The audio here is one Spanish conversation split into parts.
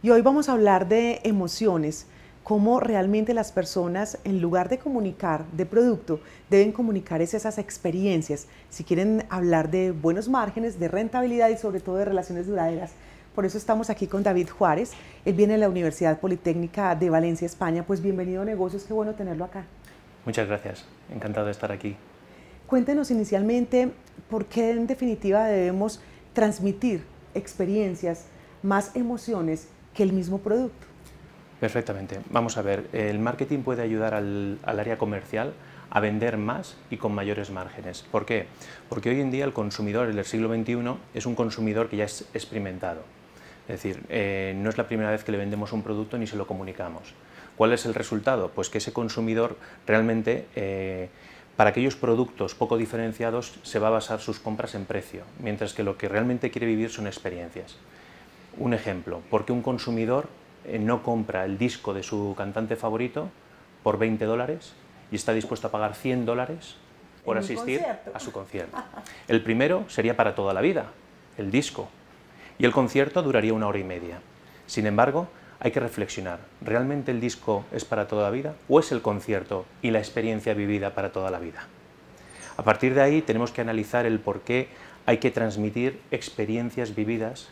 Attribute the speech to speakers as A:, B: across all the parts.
A: Y hoy vamos a hablar de emociones, cómo realmente las personas, en lugar de comunicar de producto, deben comunicar esas experiencias, si quieren hablar de buenos márgenes, de rentabilidad y sobre todo de relaciones duraderas. Por eso estamos aquí con David Juárez. Él viene de la Universidad Politécnica de Valencia, España. Pues bienvenido a Negocios, qué bueno tenerlo acá.
B: Muchas gracias, encantado de estar aquí.
A: Cuéntenos inicialmente por qué en definitiva debemos transmitir experiencias, más emociones el mismo producto.
B: Perfectamente. Vamos a ver, el marketing puede ayudar al, área comercial a vender más y con mayores márgenes. ¿Por qué? Porque hoy en día el consumidor del siglo XXI es un consumidor que ya es experimentado. Es decir, eh, no es la primera vez que le vendemos un producto ni se lo comunicamos. ¿Cuál es el resultado? Pues que ese consumidor realmente, eh, para aquellos productos poco diferenciados, se va a basar sus compras en precio, mientras que lo que realmente quiere vivir son experiencias. Un ejemplo, ¿por qué un consumidor eh, no compra el disco de su cantante favorito por 20 dólares y está dispuesto a pagar 100 dólares por asistir a su concierto. El primero sería para toda la vida, el disco, y el concierto duraría una hora y media. Sin embargo, hay que reflexionar, ¿realmente el disco es para toda la vida o es el concierto y la experiencia vivida para toda la vida? A partir de ahí tenemos que analizar el por qué hay que transmitir experiencias vividas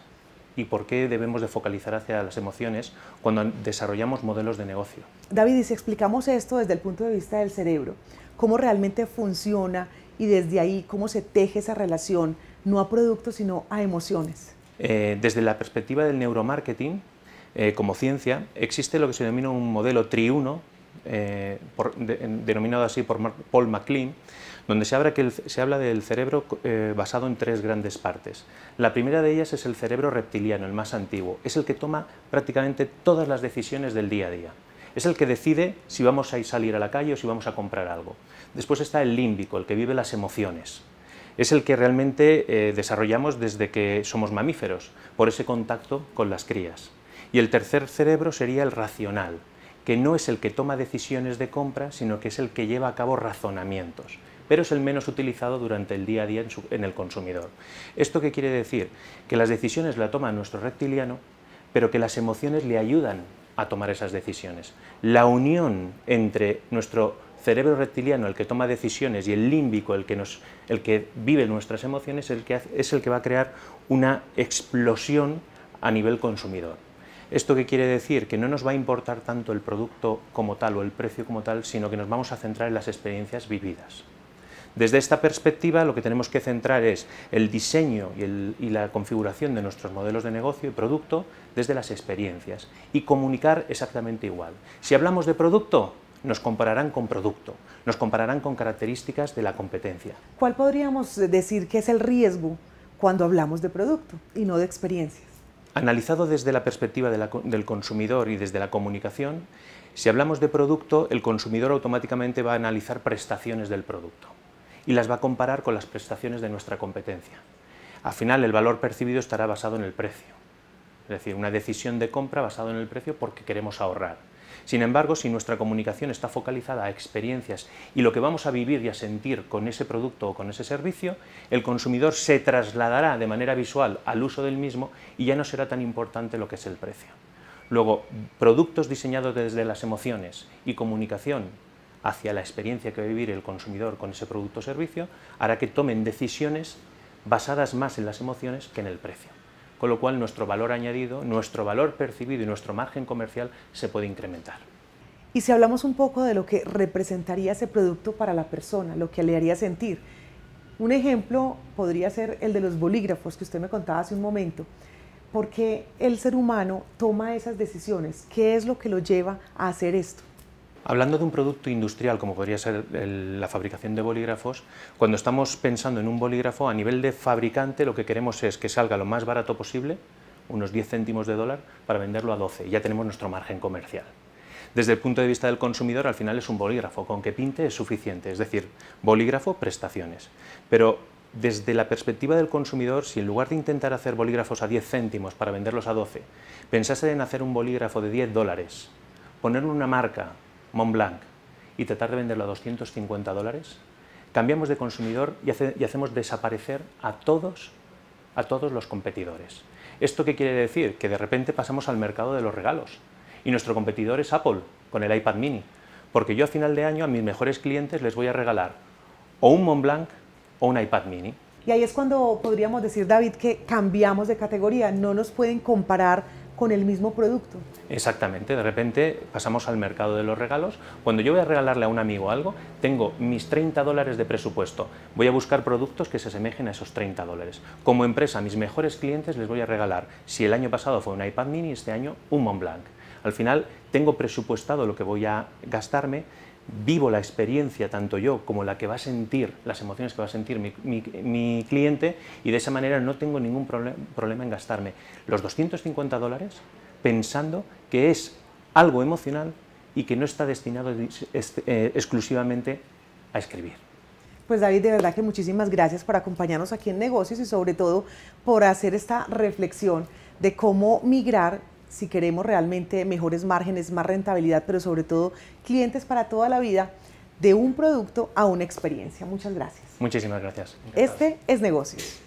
B: y por qué debemos de focalizar hacia las emociones cuando desarrollamos modelos de negocio.
A: David, y si explicamos esto desde el punto de vista del cerebro, cómo realmente funciona y desde ahí cómo se teje esa relación, no a productos, sino a emociones.
B: Eh, desde la perspectiva del neuromarketing, eh, como ciencia, existe lo que se denomina un modelo triuno, eh, denominado así por Paul MacLean, donde se habla, del cerebro eh, basado en tres grandes partes. La primera de ellas es el cerebro reptiliano, el más antiguo, es el que toma prácticamente todas las decisiones del día a día. Es el que decide si vamos a salir a la calle o si vamos a comprar algo. Después está el límbico, el que vive las emociones. Es el que realmente eh, desarrollamos desde que somos mamíferos, por ese contacto con las crías. Y el tercer cerebro sería el racional, que no es el que toma decisiones de compra, sino que es el que lleva a cabo razonamientos pero es el menos utilizado durante el día a día en, el consumidor. ¿Esto qué quiere decir? Que las decisiones la toma nuestro reptiliano, pero que las emociones le ayudan a tomar esas decisiones. La unión entre nuestro cerebro reptiliano, el que toma decisiones, y el límbico, el que, nos, el que vive nuestras emociones, el que es el que va a crear una explosión a nivel consumidor. ¿Esto qué quiere decir? Que no nos va a importar tanto el producto como tal o el precio como tal, sino que nos vamos a centrar en las experiencias vividas. Desde esta perspectiva lo que tenemos que centrar es el diseño y, la configuración de nuestros modelos de negocio y producto desde las experiencias y comunicar exactamente igual. Si hablamos de producto, nos compararán con producto, nos compararán con características de la competencia.
A: ¿Cuál podríamos decir que es el riesgo cuando hablamos de producto y no de experiencias?
B: Analizado desde la perspectiva del consumidor y desde la comunicación, si hablamos de producto, el consumidor automáticamente va a analizar prestaciones del producto y las va a comparar con las prestaciones de nuestra competencia. Al final el valor percibido estará basado en el precio, es decir, una decisión de compra basada en el precio porque queremos ahorrar. Sin embargo, si nuestra comunicación está focalizada a experiencias y lo que vamos a vivir y a sentir con ese producto o con ese servicio, el consumidor se trasladará de manera visual al uso del mismo y ya no será tan importante lo que es el precio. Luego, productos diseñados desde las emociones y comunicación hacia la experiencia que va a vivir el consumidor con ese producto o servicio, hará que tomen decisiones basadas más en las emociones que en el precio. Con lo cual nuestro valor añadido, nuestro valor percibido y nuestro margen comercial se puede incrementar.
A: Y si hablamos un poco de lo que representaría ese producto para la persona, lo que le haría sentir, un ejemplo podría ser el de los bolígrafos que usted me contaba hace un momento. porque el ser humano toma esas decisiones? ¿Qué es lo que lo lleva a hacer esto?
B: Hablando de un producto industrial como podría ser la fabricación de bolígrafos, cuando estamos pensando en un bolígrafo, a nivel de fabricante lo que queremos es que salga lo más barato posible, unos 10 céntimos de dólar, para venderlo a 12 y ya tenemos nuestro margen comercial. Desde el punto de vista del consumidor, al final es un bolígrafo, con que pinte es suficiente, es decir, bolígrafo, prestaciones. Pero desde la perspectiva del consumidor, si en lugar de intentar hacer bolígrafos a 10 céntimos para venderlos a 12, pensase en hacer un bolígrafo de 10 dólares, ponerle una marca, Montblanc y tratar de venderlo a 250 dólares, cambiamos de consumidor y, hacemos desaparecer a todos a todos los competidores. ¿Esto qué quiere decir? Que de repente pasamos al mercado de los regalos. Y nuestro competidor es Apple, con el iPad mini. Porque yo a final de año a mis mejores clientes les voy a regalar o un Montblanc o un iPad mini.
A: Y ahí es cuando podríamos decir, David, que cambiamos de categoría, no nos pueden comparar con el mismo producto.
B: Exactamente, de repente pasamos al mercado de los regalos. Cuando yo voy a regalarle a un amigo algo, tengo mis 30 dólares de presupuesto. Voy a buscar productos que se asemejen a esos 30 dólares. Como empresa, a mis mejores clientes les voy a regalar, si el año pasado fue un iPad mini, este año un Montblanc. Al final, tengo presupuestado lo que voy a gastarme vivo la experiencia, tanto yo como la que va a sentir, las emociones que va a sentir mi, cliente, y de esa manera no tengo ningún problema en gastarme los 250 dólares pensando que es algo emocional y que no está destinado eh, exclusivamente a escribir.
A: Pues David, de verdad que muchísimas gracias por acompañarnos aquí en negocios y sobre todo por hacer esta reflexión de cómo migrar si queremos realmente mejores márgenes, más rentabilidad, pero sobre todo clientes para toda la vida, de un producto a una experiencia. Muchas gracias.
B: Muchísimas gracias.
A: Este es Negocios.